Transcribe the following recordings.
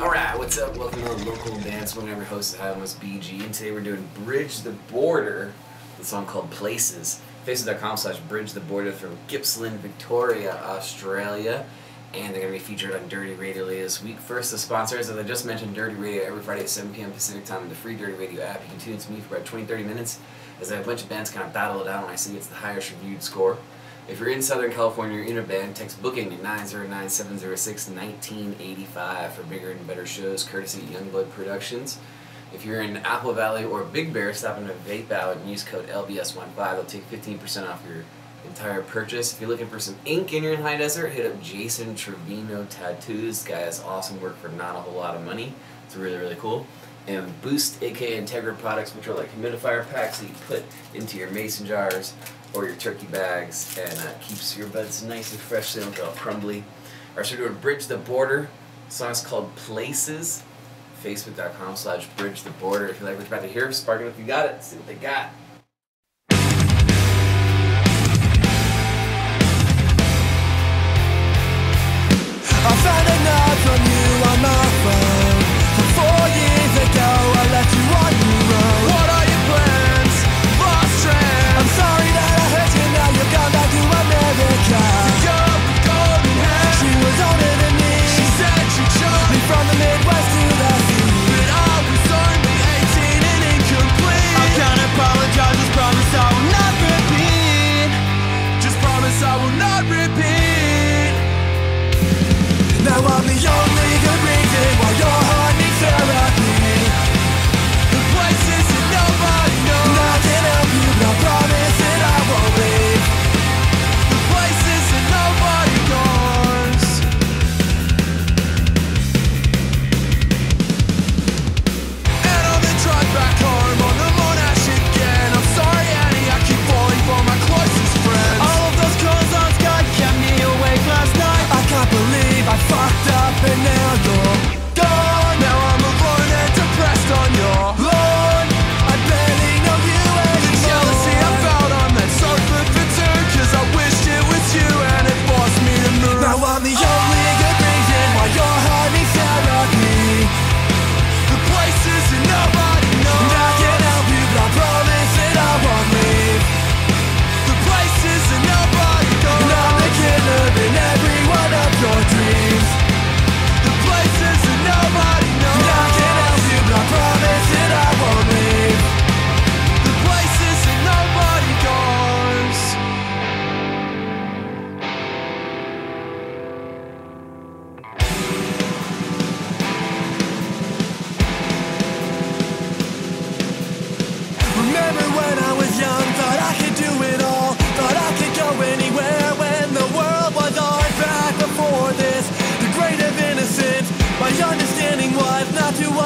Alright, what's up? Welcome to the Local Dance One. I'm your host, Highlands BG, and today we're doing Bridge the Border, the song called Places. Facebook.com slash Bridge the Border from Gippsland, Victoria, Australia. And they're going to be featured on Dirty Radio later this week. First, the sponsors, as I just mentioned, Dirty Radio every Friday at 7 p.m. Pacific Time in the free Dirty Radio app. You can tune in to me for about 20 30 minutes as I have a bunch of bands kind of battle it out and I see it's the highest reviewed score. If you're in Southern California, you're in a band, text booking to 909-706-1985 for bigger and better shows, courtesy Youngblood Productions. If you're in Apple Valley or Big Bear, stop in a vape out and use code LBS15. They'll take 15% off your entire purchase. If you're looking for some ink and you're in High Desert, hit up Jason Trevino Tattoos. This guy has awesome work for not a whole lot of money. It's really, really cool. And Boost, aka Integra products, which are like humidifier packs that you put into your mason jars or your turkey bags and uh, keeps your buds nice and fresh so they don't all crumbly. Alright, so we're doing Bridge the Border. The song's called Places. Facebook.com slash Bridge the Border. If you like what you're about to hear, spark it if you got it. See what they got. I a from you now I'm the only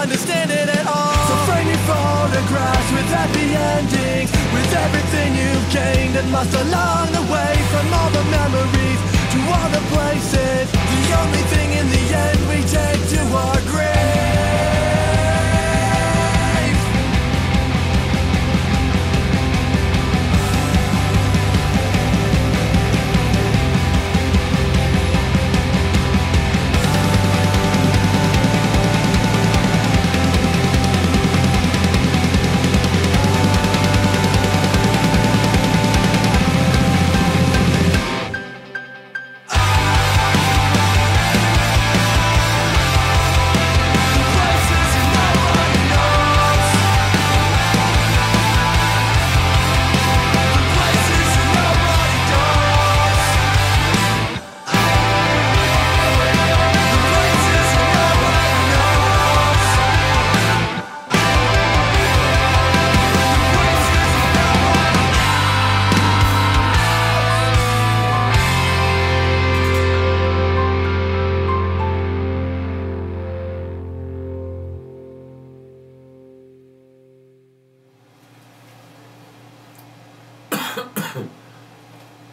understand it at all. So frame your photographs with happy endings With everything you've gained and lost along the way From all the memories to all the places. The only thing in the end we take to our grave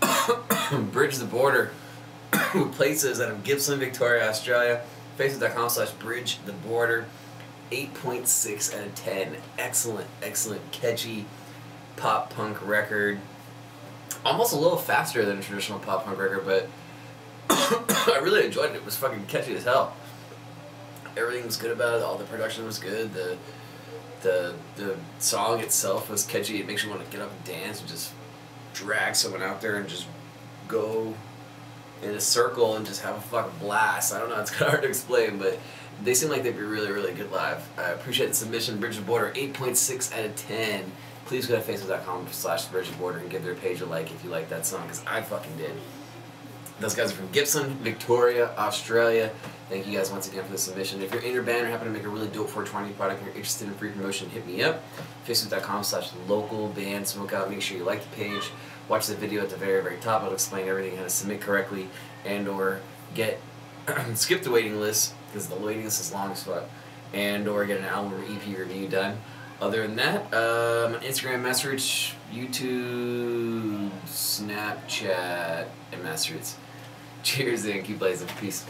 Bridge the Border. Places out of Gippsland, Victoria, Australia. Facebook.com slash Bridge the Border. 8.6 out of 10. Excellent, excellent, catchy pop punk record. almost a little faster than a traditional pop punk record, but I really enjoyed it. It was fucking catchy as hell. Everything was good about it. All the production was good. The the the song itself was catchy. It makes you want to get up and dance and just drag someone out there and just go in a circle and just have a fucking blast. I don't know. It's kind of hard to explain, but they seem like they'd be really, really good live. I appreciate the submission. Bridge of Border, 8.6 out of 10. Please go to facebook.com slash Bridge of Border and give their page a like if you like that song, because I fucking did. Those guys are from Gibson, Victoria, Australia. Thank you guys once again for the submission. If you're in your band or happen to make a really dope 420 product and you're interested in free promotion, hit me up. Facebook.com slash local band smokeout. Make sure you like the page. Watch the video at the very, very top. It'll explain everything, how to submit correctly, and or get skip the waiting list because the waiting list is long as fuck, and or get an album or EP review done. Other than that, um, Instagram message, YouTube, Snapchat, and messages. Cheers and keep blazing. Peace.